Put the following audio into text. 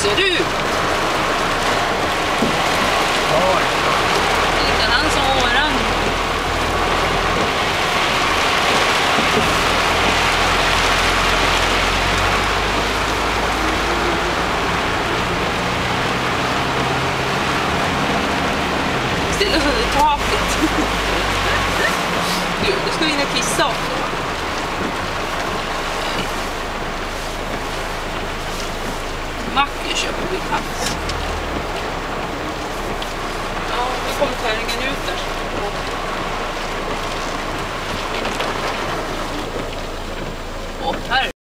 ser ut. Ja, Likadant som våran. Ställ dig under taket. Du, du ska in och kissa också. vi köper flygplats. Ja, nu kommer tärningen ut där. Och här